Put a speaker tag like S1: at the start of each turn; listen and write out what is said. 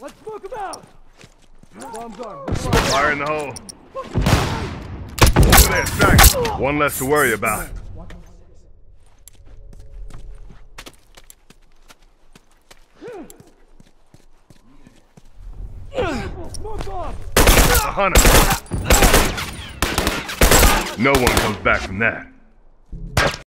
S1: Let's smoke him out! Bomb's on.
S2: Fire in the hole. There. One less to worry about. A hunter. No one comes back from that.